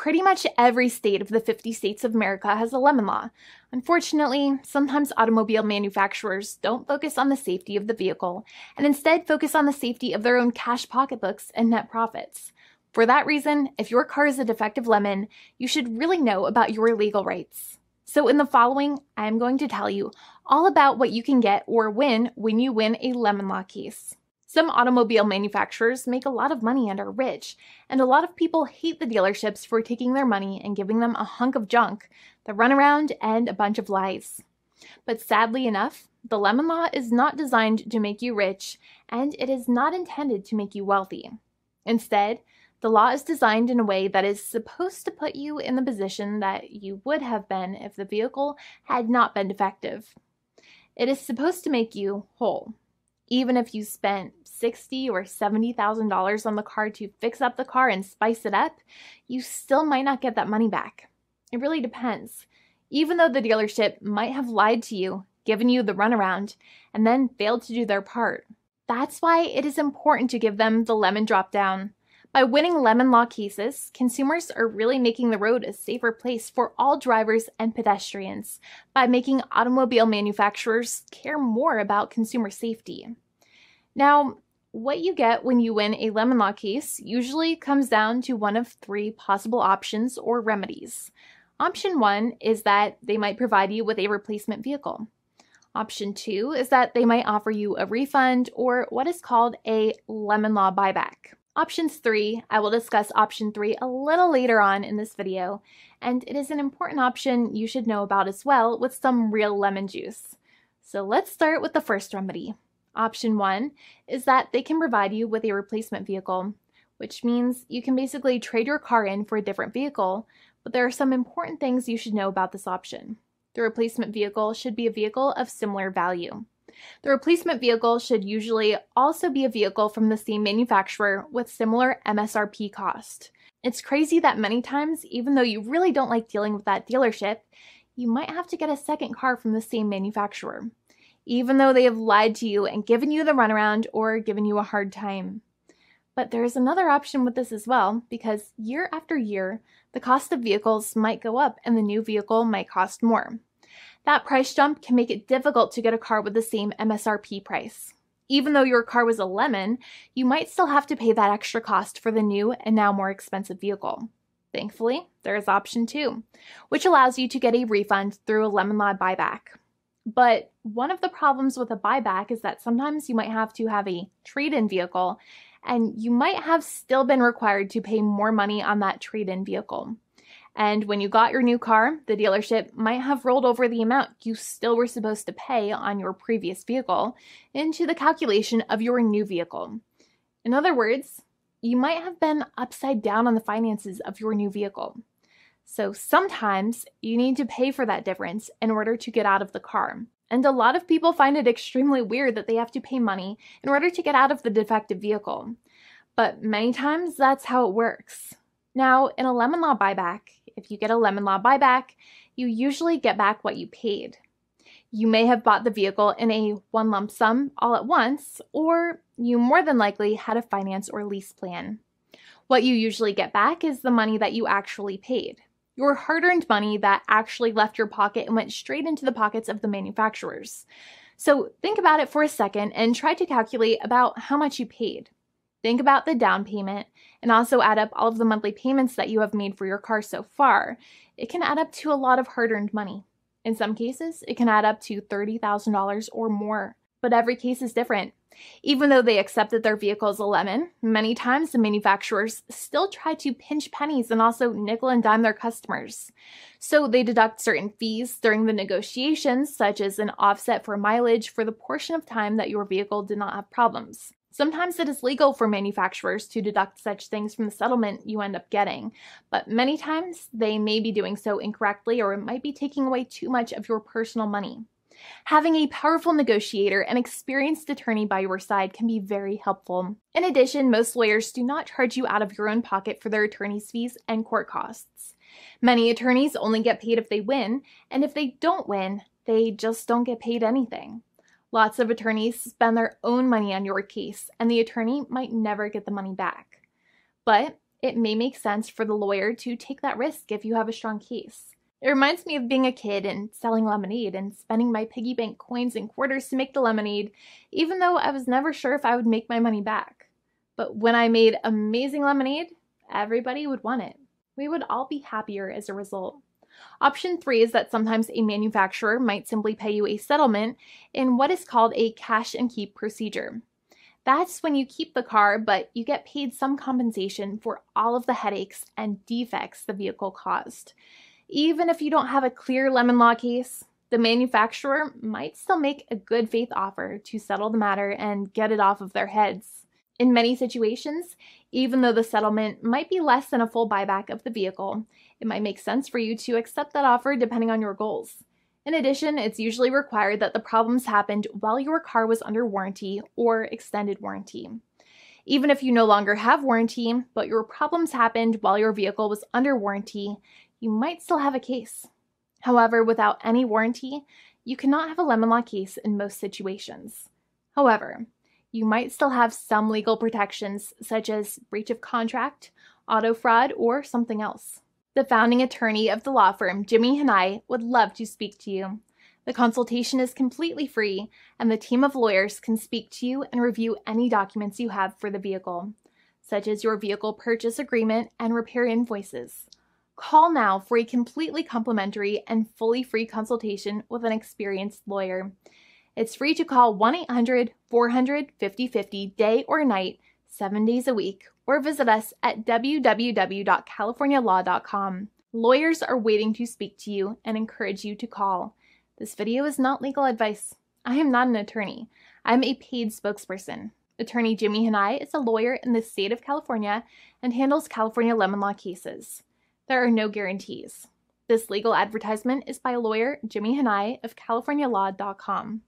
Pretty much every state of the 50 states of America has a lemon law. Unfortunately, sometimes automobile manufacturers don't focus on the safety of the vehicle and instead focus on the safety of their own cash pocketbooks and net profits. For that reason, if your car is a defective lemon, you should really know about your legal rights. So, in the following, I am going to tell you all about what you can get or win when you win a lemon law case. Some automobile manufacturers make a lot of money and are rich, and a lot of people hate the dealerships for taking their money and giving them a hunk of junk, the runaround, and a bunch of lies. But sadly enough, the lemon law is not designed to make you rich, and it is not intended to make you wealthy. Instead, the law is designed in a way that is supposed to put you in the position that you would have been if the vehicle had not been defective. It is supposed to make you whole even if you spent sixty or seventy thousand dollars on the car to fix up the car and spice it up, you still might not get that money back. It really depends. Even though the dealership might have lied to you, given you the runaround, and then failed to do their part. That's why it is important to give them the lemon drop down. By winning lemon law cases, consumers are really making the road a safer place for all drivers and pedestrians by making automobile manufacturers care more about consumer safety. Now, what you get when you win a lemon law case usually comes down to one of three possible options or remedies. Option one is that they might provide you with a replacement vehicle. Option two is that they might offer you a refund or what is called a lemon law buyback. Options 3, I will discuss option 3 a little later on in this video, and it is an important option you should know about as well with some real lemon juice. So let's start with the first remedy. Option 1 is that they can provide you with a replacement vehicle, which means you can basically trade your car in for a different vehicle, but there are some important things you should know about this option. The replacement vehicle should be a vehicle of similar value. The replacement vehicle should usually also be a vehicle from the same manufacturer with similar MSRP cost. It's crazy that many times, even though you really don't like dealing with that dealership, you might have to get a second car from the same manufacturer, even though they have lied to you and given you the runaround or given you a hard time. But there's another option with this as well, because year after year, the cost of vehicles might go up and the new vehicle might cost more. That price jump can make it difficult to get a car with the same MSRP price. Even though your car was a lemon, you might still have to pay that extra cost for the new and now more expensive vehicle. Thankfully, there is option two, which allows you to get a refund through a lemon law buyback. But one of the problems with a buyback is that sometimes you might have to have a trade in vehicle, and you might have still been required to pay more money on that trade in vehicle. And when you got your new car, the dealership might have rolled over the amount you still were supposed to pay on your previous vehicle into the calculation of your new vehicle. In other words, you might have been upside down on the finances of your new vehicle. So sometimes you need to pay for that difference in order to get out of the car. And a lot of people find it extremely weird that they have to pay money in order to get out of the defective vehicle. But many times that's how it works. Now, in a lemon law buyback, if you get a lemon law buyback, you usually get back what you paid. You may have bought the vehicle in a one lump sum all at once, or you more than likely had a finance or lease plan. What you usually get back is the money that you actually paid. Your hard earned money that actually left your pocket and went straight into the pockets of the manufacturers. So think about it for a second and try to calculate about how much you paid. Think about the down payment and also add up all of the monthly payments that you have made for your car so far. It can add up to a lot of hard earned money. In some cases, it can add up to $30,000 or more, but every case is different. Even though they accept that their vehicle is a lemon, many times the manufacturers still try to pinch pennies and also nickel and dime their customers. So they deduct certain fees during the negotiations, such as an offset for mileage for the portion of time that your vehicle did not have problems. Sometimes it is legal for manufacturers to deduct such things from the settlement you end up getting, but many times they may be doing so incorrectly or it might be taking away too much of your personal money. Having a powerful negotiator and experienced attorney by your side can be very helpful. In addition, most lawyers do not charge you out of your own pocket for their attorney's fees and court costs. Many attorneys only get paid if they win, and if they don't win, they just don't get paid anything. Lots of attorneys spend their own money on your case, and the attorney might never get the money back. But it may make sense for the lawyer to take that risk if you have a strong case. It reminds me of being a kid and selling lemonade and spending my piggy bank coins and quarters to make the lemonade, even though I was never sure if I would make my money back. But when I made amazing lemonade, everybody would want it. We would all be happier as a result. Option three is that sometimes a manufacturer might simply pay you a settlement in what is called a cash and keep procedure. That's when you keep the car, but you get paid some compensation for all of the headaches and defects the vehicle caused. Even if you don't have a clear lemon law case, the manufacturer might still make a good faith offer to settle the matter and get it off of their heads. In many situations, even though the settlement might be less than a full buyback of the vehicle, it might make sense for you to accept that offer depending on your goals. In addition, it's usually required that the problems happened while your car was under warranty or extended warranty. Even if you no longer have warranty, but your problems happened while your vehicle was under warranty, you might still have a case. However, without any warranty, you cannot have a lemon law case in most situations. However, you might still have some legal protections, such as breach of contract, auto fraud, or something else. The founding attorney of the law firm, Jimmy Hanai, would love to speak to you. The consultation is completely free, and the team of lawyers can speak to you and review any documents you have for the vehicle, such as your vehicle purchase agreement and repair invoices. Call now for a completely complimentary and fully free consultation with an experienced lawyer. It's free to call 1 800 400 5050 day or night, seven days a week, or visit us at www.californialaw.com. Lawyers are waiting to speak to you and encourage you to call. This video is not legal advice. I am not an attorney. I'm a paid spokesperson. Attorney Jimmy Hanai is a lawyer in the state of California and handles California lemon law cases. There are no guarantees. This legal advertisement is by lawyer Jimmy Hanai of CaliforniaLaw.com.